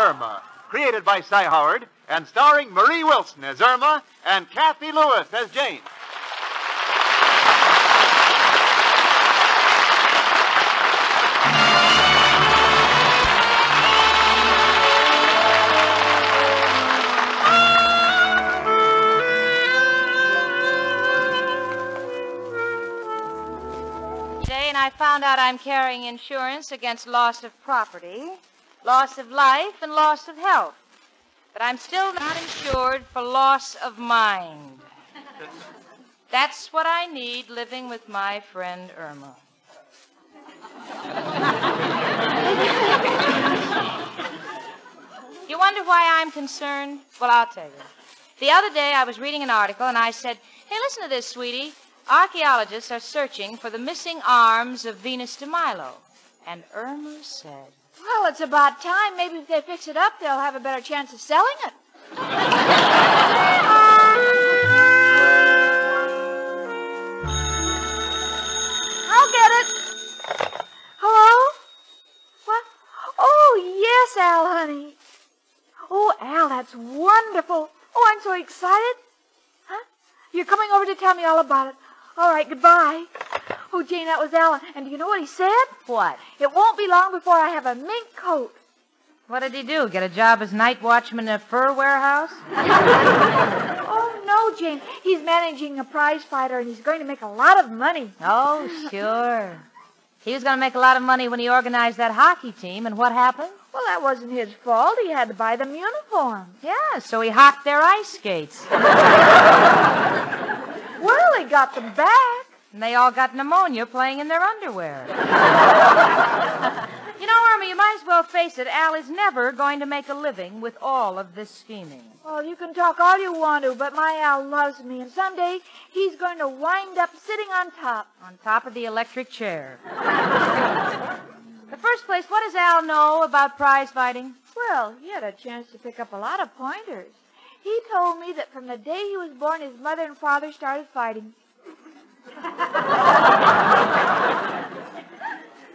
Irma, created by Cy Howard and starring Marie Wilson as Irma and Cathy Lewis as Jane. And I found out I'm carrying insurance against loss of property, loss of life, and loss of health. But I'm still not insured for loss of mind. That's what I need living with my friend Irma. you wonder why I'm concerned? Well, I'll tell you. The other day I was reading an article and I said, Hey, listen to this, sweetie. Archaeologists are searching for the missing arms of Venus de Milo. And Irma said, Well, it's about time. Maybe if they fix it up, they'll have a better chance of selling it. I'll get it. Hello? What? Oh, yes, Al, honey. Oh, Al, that's wonderful. Oh, I'm so excited. Huh? You're coming over to tell me all about it. All right, goodbye. Oh, Jane, that was Alan. And do you know what he said? What? It won't be long before I have a mink coat. What did he do? Get a job as night watchman in a fur warehouse? Oh, no, Jane. He's managing a prize fighter, and he's going to make a lot of money. Oh, sure. He was going to make a lot of money when he organized that hockey team, and what happened? Well, that wasn't his fault. He had to buy them uniforms. Yeah, so he hocked their ice skates. Well, he got them back. And they all got pneumonia playing in their underwear. you know, Irma, you might as well face it. Al is never going to make a living with all of this scheming. Well, you can talk all you want to, but my Al loves me, and someday he's going to wind up sitting on top. On top of the electric chair. the first place, what does Al know about prize fighting? Well, he had a chance to pick up a lot of pointers. He told me that from the day he was born, his mother and father started fighting.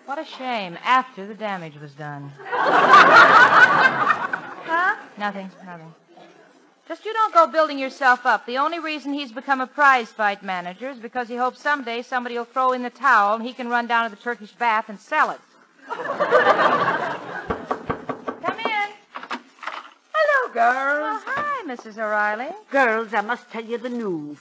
What a shame. After the damage was done. Huh? Nothing, nothing. Just you don't go building yourself up. The only reason he's become a prize fight manager is because he hopes someday somebody will throw in the towel and he can run down to the Turkish bath and sell it. Come in. Hello, girls. Oh, hi, Mrs. O'Reilly. Girls, I must tell you the news.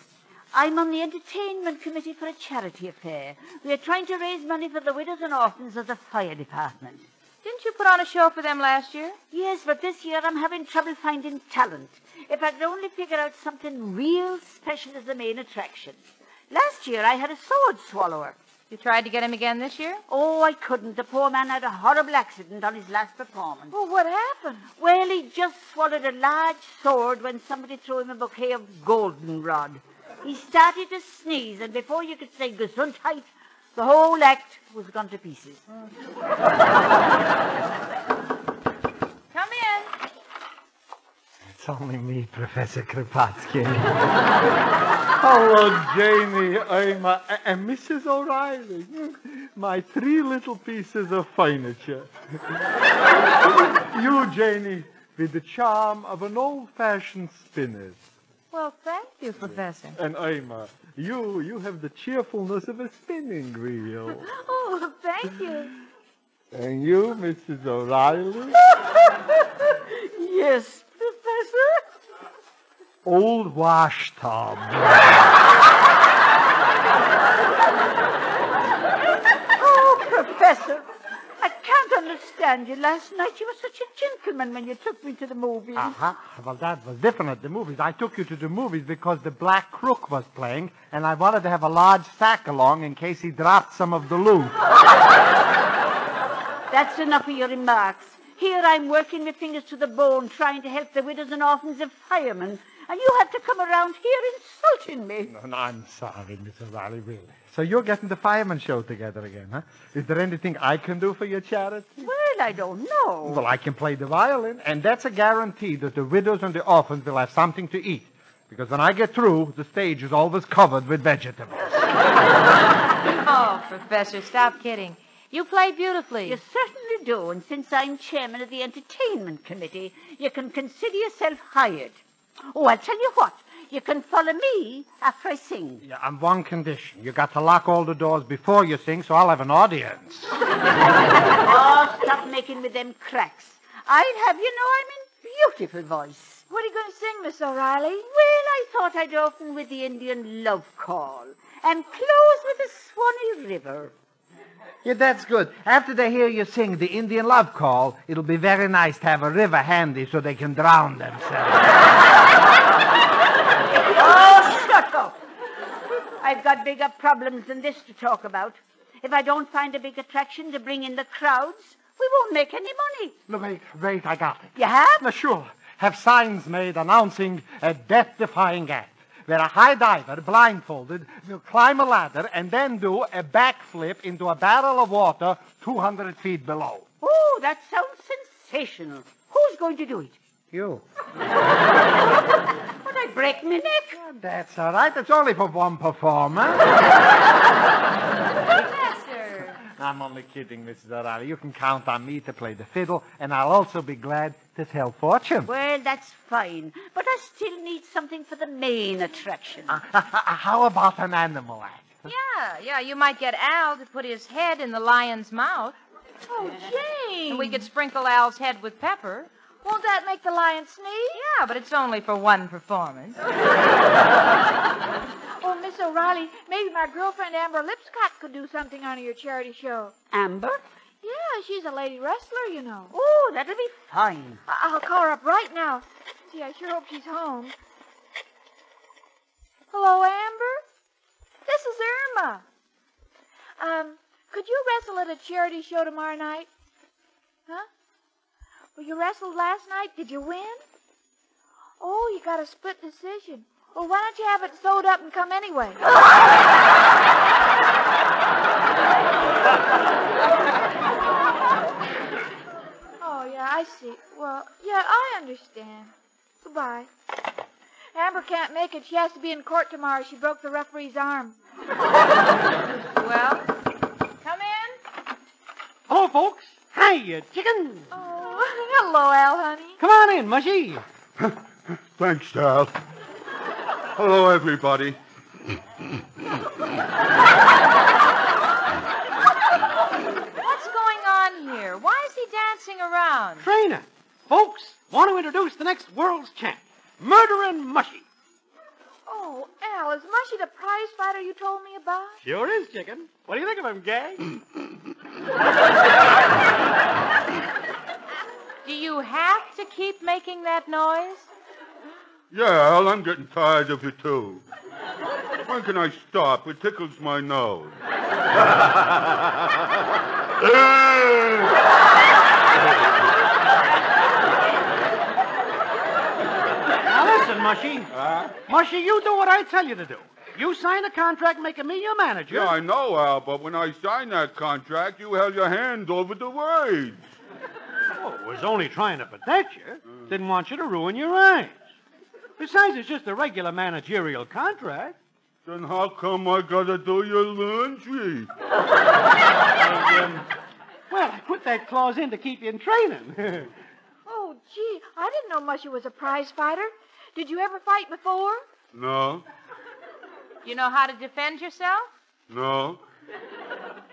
I'm on the entertainment committee for a charity affair. We are trying to raise money for the widows and orphans of the fire department. Didn't you put on a show for them last year? Yes, but this year I'm having trouble finding talent. If I could only figure out something real special as the main attraction. Last year I had a sword swallower. You tried to get him again this year? Oh, I couldn't. The poor man had a horrible accident on his last performance. Well, what happened? Well, he just swallowed a large sword when somebody threw him a bouquet of goldenrod. He started to sneeze, and before you could say Gesundheit, the whole act was gone to pieces. Come in. It's only me, Professor Kropotkin. Hello, Janie, Irma, a- and Mrs. O'Reilly. My three little pieces of furniture. you, Janie, with the charm of an old-fashioned spinner. Well, thank you, Professor. And Irma, you, you have the cheerfulness of a spinning wheel. Oh, thank you. And you, Mrs. O'Reilly, Yes, Professor. old wash tub. Oh, Professor, understand you. Last night you were such a gentleman when you took me to the movies. Uh-huh. Well, that was different at the movies. I took you to the movies because the Black Crook was playing, and I wanted to have a large sack along in case he dropped some of the loot. That's enough of your remarks. Here I'm working my fingers to the bone trying to help the widows and orphans of firemen, and you have to come around here insulting me. No, no, I'm sorry, Miss O'Reilly, really. So you're getting the fireman show together again, huh? Is there anything I can do for your charity? Well, I don't know. Well, I can play the violin, and that's a guarantee that the widows and the orphans will have something to eat. Because when I get through, the stage is always covered with vegetables. Oh, Professor, stop kidding. You play beautifully. You certainly do, and since I'm chairman of the entertainment committee, you can consider yourself hired. Oh, I'll tell you what. You can follow me after I sing. Yeah, on one condition. You got to lock all the doors before you sing, so I'll have an audience. Oh, stop making with them cracks. I'd have you know I'm in beautiful voice. What are you going to sing, Miss O'Reilly? Well, I thought I'd open with the Indian love call and close with the Swanee River. Yeah, that's good. After they hear you sing the Indian love call, it'll be very nice to have a river handy so they can drown themselves. Oh, shut up. I've got bigger problems than this to talk about. If I don't find a big attraction to bring in the crowds, we won't make any money. no, wait, wait, I got it. You have? No, sure. Have signs made announcing a death-defying act where a high diver, blindfolded, will climb a ladder and then do a backflip into a barrel of water 200 feet below. Oh, that sounds sensational. Who's going to do it? You. Would I break my neck? That's all right. It's only for one performer. Professor. I'm only kidding, Mrs. O'Reilly. You can count on me to play the fiddle, and I'll also be glad to tell fortune. Well, that's fine. But I still need something for the main attraction. Uh, uh, uh, how about an animal act? Yeah, yeah, you might get Al to put his head in the lion's mouth. Oh, Jane. And we could sprinkle Al's head with pepper. Won't that make the lion sneeze? Yeah, but it's only for one performance. Oh, Miss O'Reilly, maybe my girlfriend Amber Lipscott could do something on your charity show. Amber? Yeah, she's a lady wrestler, you know. Oh, that'll be fine. I- I'll call her up right now. Gee, I sure hope she's home. Hello, Amber? This is Irma. Um, could you wrestle at a charity show tomorrow night? Huh? Well, you wrestled last night. Did you win? Oh, you got a split decision. Well, why don't you have it sewed up and come anyway? oh, yeah, I see. Well, yeah, I understand. Goodbye. Amber can't make it. She has to be in court tomorrow. She broke the referee's arm. Well, come in. Hello, folks. Hiya, chicken. Oh, hello, Al, honey. Come on in, Mushy. Thanks, Dal. Hello, everybody. What's going on here? Why is he dancing around? Trainer. Folks, want to introduce the next world's champ, Murdering Mushy. Oh, Al, is Mushy the prize fighter you told me about? Sure is, chicken. What do you think of him, Gay? Do you have to keep making that noise? Yeah, Al, I'm getting tired of it, too. When can I stop? It tickles my nose. now listen, Mushy. Mushy, you do what I tell you to do. You sign a contract making me your manager. yeah, I know, Al, but when I signed that contract, you held your hand over the words. Was only trying to protect you. Didn't want you to ruin your eyes. Besides, it's just a regular managerial contract. Then how come I gotta do your laundry? Well, I put that clause in to keep you in training. Oh, gee, I didn't know Mushy was a prize fighter. Did you ever fight before? No, You know how to defend yourself? no,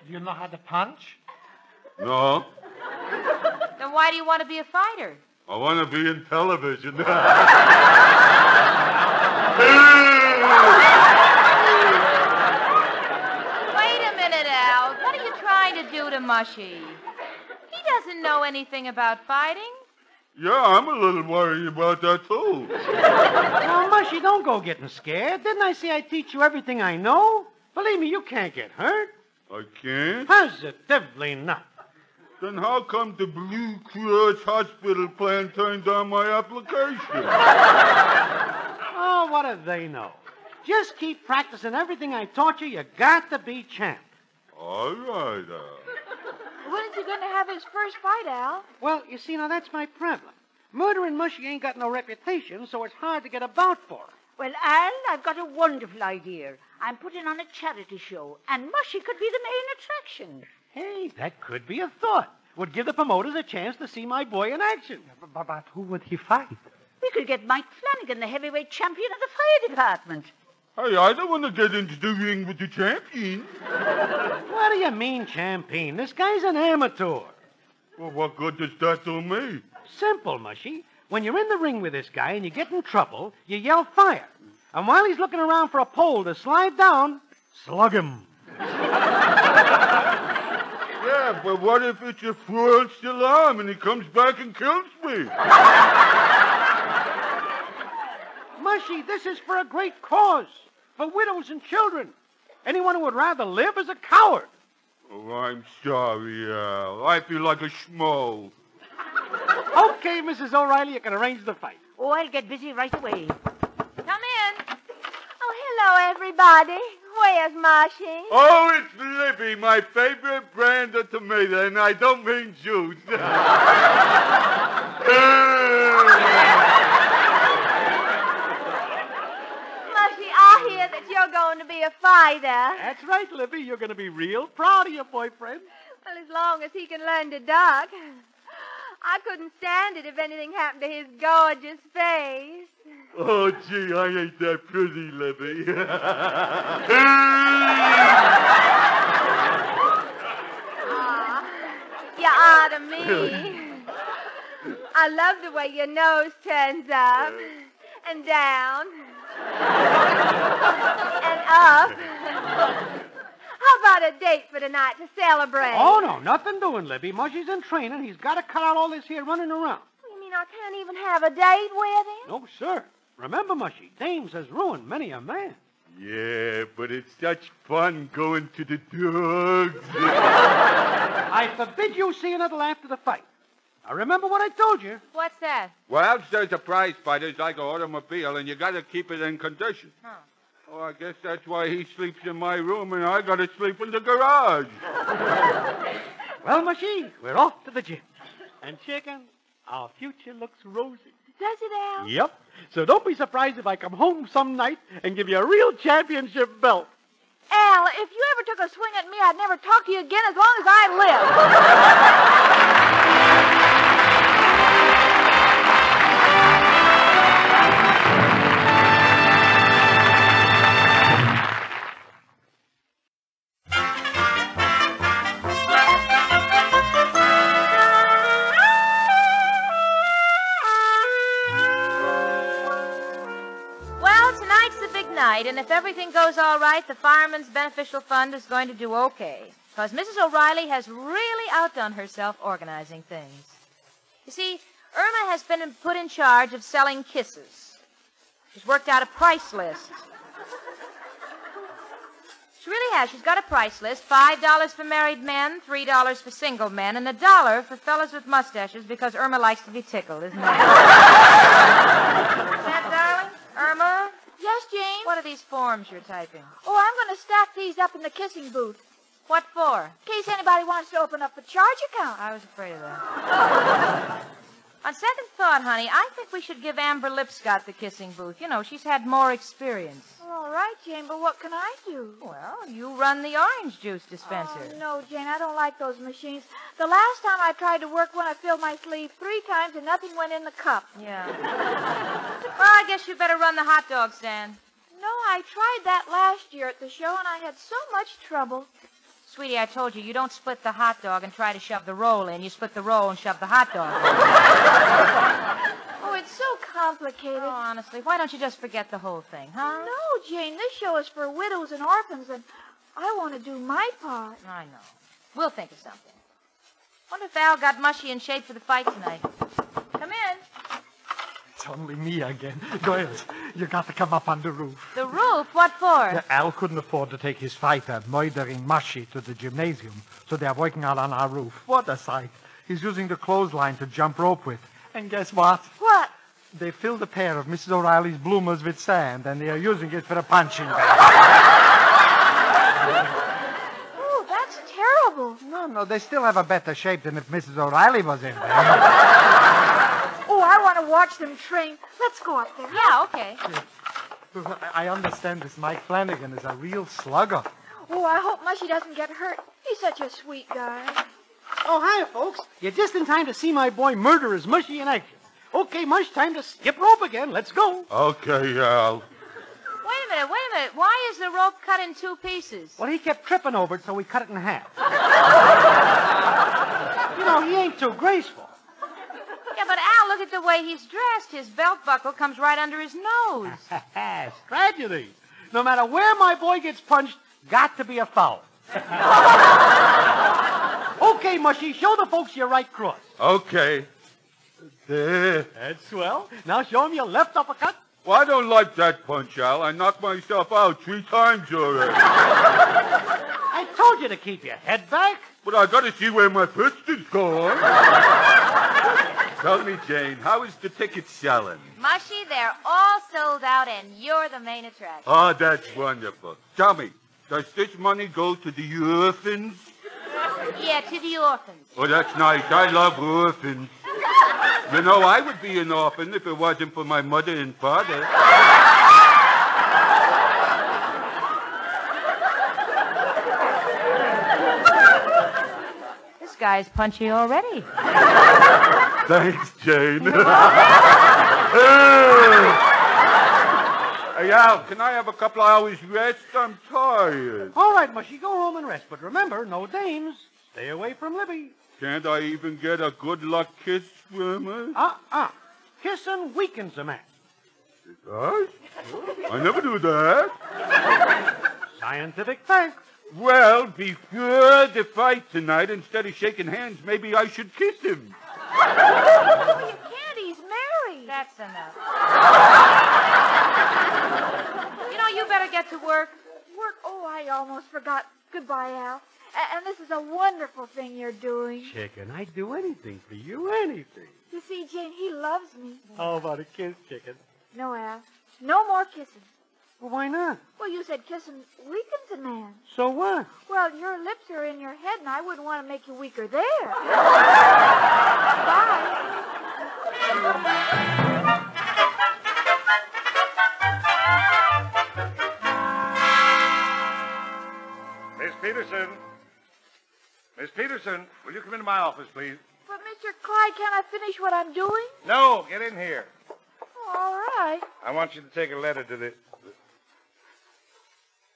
Do you know how to punch? no. Then why do you want to be a fighter? I wanna be in television. Wait a minute, Al. What are you trying to do to Mushy? He doesn't know anything about fighting. yeah, I'm a little worried about that, too. now, Mushy, don't go getting scared. Didn't I say I'd teach you everything I know? Believe me, you can't get hurt. I can't? Positively not. Then how come the Blue Cross Hospital plan turned down my application? Oh, what do they know? Just keep practicing everything I taught you. You got to be champ. All right, Al. When is he going to have his first fight, Al? Well, you see, now that's my problem. Murdering Mushy ain't got no reputation, so it's hard to get about for him. Well, Al, I've got a wonderful idea. I'm putting on a charity show, and Mushy could be the main attraction. Hey, that could be a thought. Would give the promoters a chance to see my boy in action. But, but who would he fight? We could get Mike Flanagan, the heavyweight champion of the fire department. Hey, I don't want to get into the ring with the champion. What do you mean, champion? This guy's an amateur. Well, what good does that do me? Simple, Mushy. When you're in the ring with this guy and you get in trouble, you yell fire. And while he's looking around for a pole to slide down, slug him. Yeah, but what if it's a false alarm and he comes back and kills me? Mushy, this is for a great cause. For widows and children. Anyone who would rather live is a coward. Oh, I'm sorry, Al. I feel like a schmo. Okay, Mrs. O'Reilly, you can arrange the fight. Oh, I'll get busy right away. Come in. Oh, hello, everybody. Where's Mashi? Oh, it's Libby, my favorite brand of tomato, and I don't mean juice. Mashi, I hear that you're going to be a fighter. That's right, Libby. You're going to be real proud of your boyfriend. Well, as long as he can learn to duck. I couldn't stand it if anything happened to his gorgeous face. oh, gee, I ain't that pretty, Libby. You are to me. I love the way your nose turns up and down and up. How about a date for tonight to celebrate? Oh, no, nothing doing, Libby. Mushy's in training. He's got to cut out all this here running around. You mean I can't even have a date with him? No, sir. Remember, Mushy, dames has ruined many a man. yeah, but it's such fun going to the dogs. I forbid you seeing it till after the fight. Now, remember what I told you. What's that? well, says a prize fighter is like an automobile, and you got to keep it in condition. Huh. Oh, I guess that's why he sleeps in my room, and I got to sleep in the garage. Well, Mushy, we're off to the gym. And, chicken, our future looks rosy. Does it, Al? Yep. So don't be surprised if I come home some night and give you a real championship belt. Al, if you ever took a swing at me, I'd never talk to you again as long as I live. tonight's the big night, and if everything goes all right, the Firemen's Beneficial Fund is going to do okay. Because Mrs. O'Reilly has really outdone herself organizing things. You see, Irma has been put in charge of selling kisses. She's worked out a price list. She really has. She's got a price list. Five dollars for married men, three dollars for single men, and a dollar for fellas with mustaches because Irma likes to be tickled, isn't that? that, darling? Irma? Yes, Jane? What are these forms you're typing? Oh, I'm going to stack these up in the kissing booth What for? in case anybody wants to open up a charge account. I was afraid of that. On second thought, honey, I think we should give Amber Lipscott the kissing booth. You know, she's had more experience. All right, Jane, but what can I do? Well, you run the orange juice dispenser. Oh, no, Jane, I don't like those machines. The last time I tried to work one, I filled my sleeve three times and nothing went in the cup. Yeah. well, I guess you better run the hot dog stand. No, I tried that last year at the show and I had so much trouble. Sweetie, I told you, you don't split the hot dog and try to shove the roll in. You split the roll and shove the hot dog in. Oh, it's so complicated. oh, honestly, why don't you just forget the whole thing, huh? No, Jane, this show is for widows and orphans, and I want to do my part. I know. We'll think of something. Wonder if Al got mushy in shape for the fight tonight. Come in. It's only me again. Girls, you got to come up on the roof. The roof? What for? Al couldn't afford to take his fighter, murdering Mushy, to the gymnasium, so they're working out on our roof. What a sight. He's using the clothesline to jump rope with. And guess what? What? They filled a pair of Mrs. O'Reilly's bloomers with sand, and they are using it for a punching bag. Oh, that's terrible. No, no, they still have a better shape than if Mrs. O'Reilly was in there. I want to watch them train. Let's go up there. Yeah, okay. I understand this Mike Flanagan is a real slugger. Oh, I hope Mushy doesn't get hurt. He's such a sweet guy. Oh, hi, folks. You're just in time to see my boy Murderer's Mushy in action. Okay, Mush, time to skip rope again. Let's go. Okay, Al. Wait a minute, wait a minute. Why is the rope cut in two pieces? Well, he kept tripping over it, so we cut it in half. you know, he ain't too graceful. Yeah, but Al, look at the way he's dressed. His belt buckle comes right under his nose. it's tragedy. No matter where my boy gets punched, got to be a foul. okay, Mushy, show the folks your right cross. Okay. There. That's swell. Now show him your left uppercut. Well, I don't like that punch, Al. I knocked myself out three times already. I told you to keep your head back. but I gotta see where my piston's going. Tell me, Jane, how is the ticket selling? Mushy, they're all sold out, and you're the main attraction. Oh, that's wonderful. Tell me, does this money go to the orphans? Yeah, to the orphans. Oh, that's nice. I love orphans. You know, I would be an orphan if it wasn't for my mother and father. This guy's punchy already. Thanks, Jane. hey, Al, can I have a couple hours rest? I'm tired. All right, Mushy, go home and rest. But remember, no dames. Stay away from Libby. Can't I even get a good luck kiss from her? Uh-uh. Kissing weakens a man. Huh? I never do that. Scientific fact. Well, before the fight tonight, instead of shaking hands, maybe I should kiss him. Oh, you can't. He's married. That's enough. you know, you better get to work. Work. Oh, I almost forgot. Goodbye, Al. A- and this is a wonderful thing you're doing. Chicken, I'd do anything for you, anything. You see, Jane, he loves me. How about a kiss, chicken? No, Al. No more kissing. Well, why not? Well, you said kissing weakens a man. So what? Well, your lips are in your head, and I wouldn't want to make you weaker there. Bye. Miss Peterson. Miss Peterson, will you come into my office, please? But, Mr. Clyde, can't I finish what I'm doing? No, get in here. Oh, all right. I want you to take a letter to the.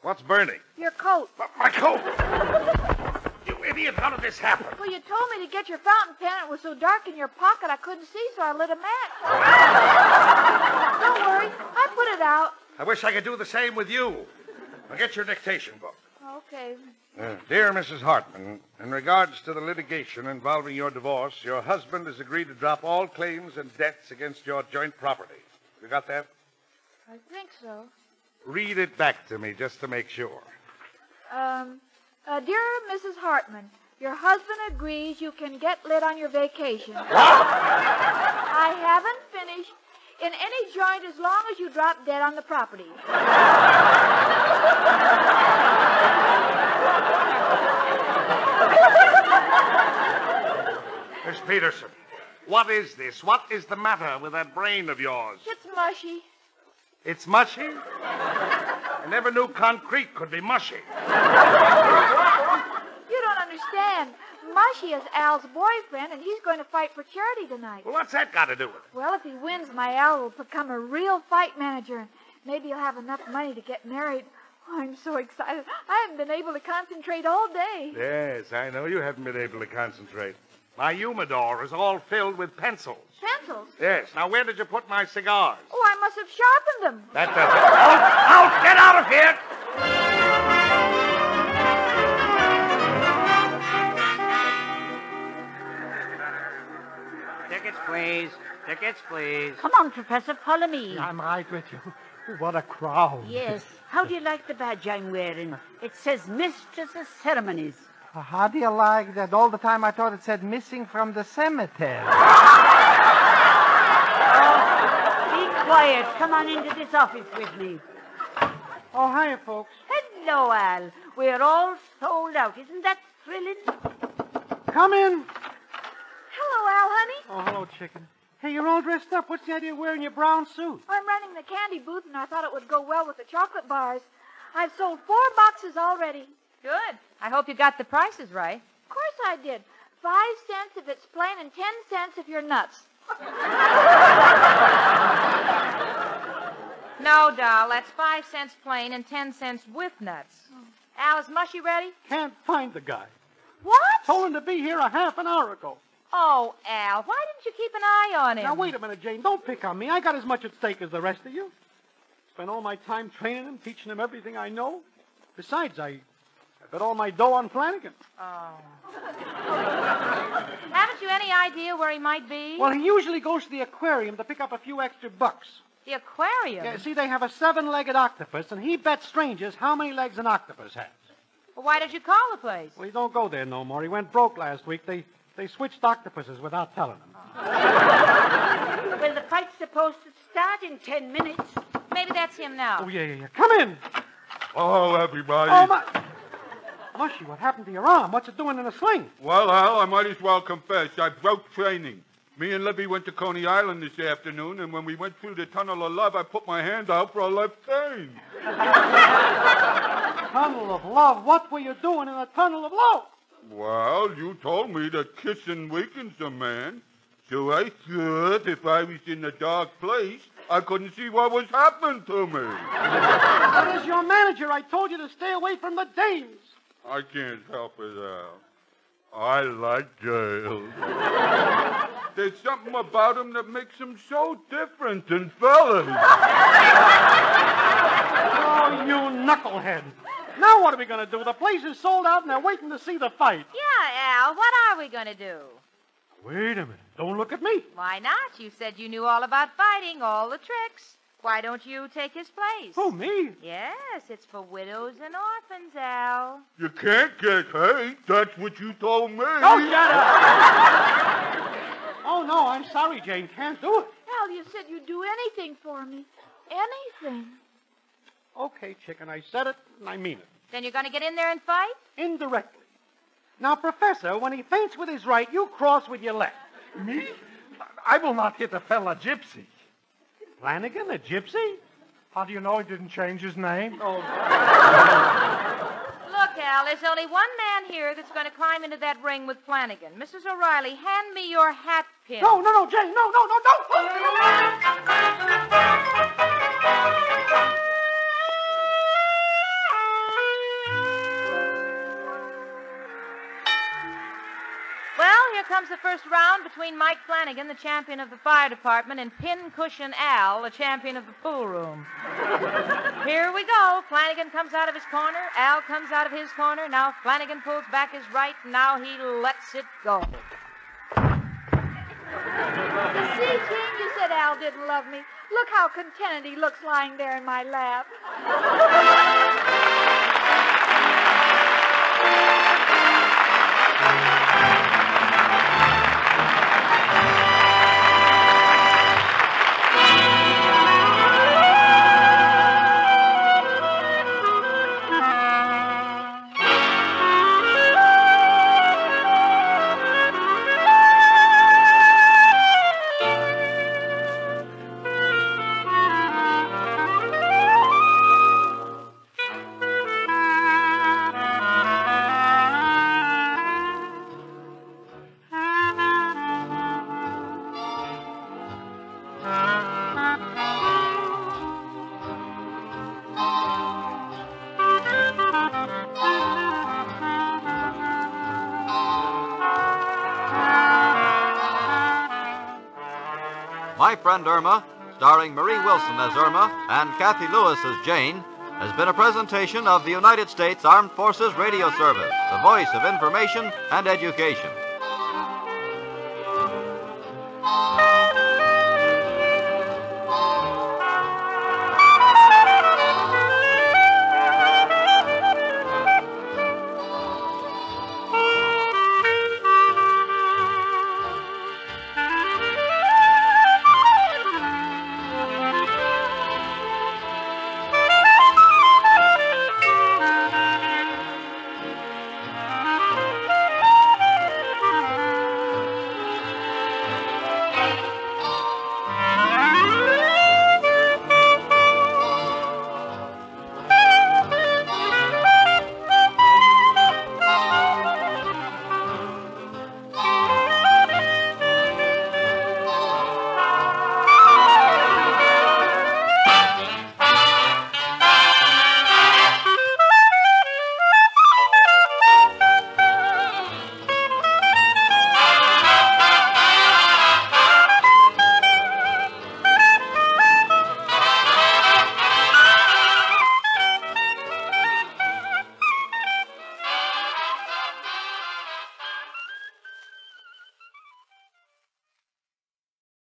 What's burning? Your coat. My coat! You idiot, how did this happen? Well, you told me to get your fountain pen. It was so dark in your pocket I couldn't see, so I lit a match. Don't worry. I put it out. I wish I could do the same with you. Now get your dictation book. Okay. Uh, dear Mrs. Hartman, in regards to the litigation involving your divorce, your husband has agreed to drop all claims and debts against your joint property. You got that? I think so. Read it back to me just to make sure. Um, uh, dear Mrs. Hartman, your husband agrees you can get lit on your vacation. What? I haven't finished. In any joint as long as you drop dead on the property. Miss Peterson, what is this? What is the matter with that brain of yours? It's mushy. It's mushy? I never knew concrete could be mushy. You don't understand. Mushy is Al's boyfriend, and he's going to fight for charity tonight. Well, what's that got to do with it? Well, if he wins, my Al will become a real fight manager, and maybe he'll have enough money to get married. Oh, I'm so excited. I haven't been able to concentrate all day. Yes, I know you haven't been able to concentrate. My humidor is all filled with pencils. Pencils? Yes. Now, where did you put my cigars? Oh, I must have sharpened them. That does it. Out! Out! Get out of here! Tickets, please. Tickets, please. Come on, Professor, follow me. I'm right with you. What a crowd. Yes. How do you like the badge I'm wearing? It says Mistress of Ceremonies. How do you like that? All the time I thought it said missing from the cemetery. Oh, be quiet. Come on into this office with me. Oh, hiya, folks. Hello, Al. We're all sold out. Isn't that thrilling? Come in. Hello, Al, honey. Oh, hello, chicken. Hey, you're all dressed up. What's the idea of wearing your brown suit? I'm running the candy booth, and I thought it would go well with the chocolate bars. I've sold four boxes already. Good. I hope you got the prices right. Of course I did. Five cents if it's plain and ten cents if you're nuts. No, doll, that's five cents plain and ten cents with nuts. Oh. Al, is Mushy ready? Can't find the guy. What? Told him to be here a half an hour ago. Oh, Al, why didn't you keep an eye on him? Now, wait a minute, Jane. Don't pick on me. I got as much at stake as the rest of you. Spent all my time training him, teaching him everything I know. Besides, I, I bet all my dough on Flanagan. Oh. Haven't you any idea where he might be? Well, he usually goes to the aquarium to pick up a few extra bucks. The aquarium. Yeah, see, they have a seven-legged octopus, and he bets strangers how many legs an octopus has. Well, why did you call the place? Well, he don't go there no more. He went broke last week. They they switched octopuses without telling him. Well, the fight's supposed to start in ten minutes. Maybe that's him now. Oh, yeah, yeah, yeah. Come in. Oh, everybody. Oh, my... Mushy, what happened to your arm? What's it doing in a sling? Well, Al, I might as well confess. I broke training. Me and Libby went to Coney Island this afternoon, and when we went through the tunnel of love, I put my hand out for a left turn. Tunnel of love. What were you doing in a tunnel of love? Well, you told me that kissing weakens a man. So I thought if I was in a dark place, I couldn't see what was happening to me. But as your manager, I told you to stay away from the dames. I can't help it, Al. I like jails. There's something about about 'em that makes makes 'em so different than fellas. Oh, you knucklehead. Now what are we going to do? The place is sold out and they're waiting to see the fight. Yeah, Al, what are we going to do? Wait a minute. Don't look at me. Why not? You said you knew all about fighting, all the tricks. Why don't you take his place? Who, me? Yes, it's for widows and orphans, Al. You can't get hate. That's what you told me. Oh, shut up. oh, no, I'm sorry, Jane. Can't do it. Al, you said you'd do anything for me. Anything. Okay, chicken, I said it and I mean it. Then you're going to get in there and fight? Indirectly. Now, Professor, when he feints with his right, you cross with your left. Me? I will not hit a fella gypsy. Flanagan, a gypsy? How do you know he didn't change his name? Oh, oh. Look, Al, there's only one man here that's going to climb into that ring with Flanagan. Mrs. O'Reilly, hand me your hat pin. no, no, no, Jane, no, no, no, no. comes the first round between Mike Flanagan, the champion of the fire department, and Pincushion Al, the champion of the pool room. Here we go. Flanagan comes out of his corner. Al comes out of his corner. Now Flanagan pulls back his right. Now he lets it go. You see, Gene, you said Al didn't love me. Look how contented he looks lying there in my lap. My Friend Irma, starring Marie Wilson as Irma and Cathy Lewis as Jane, has been a presentation of the United States Armed Forces Radio Service, the voice of information and education.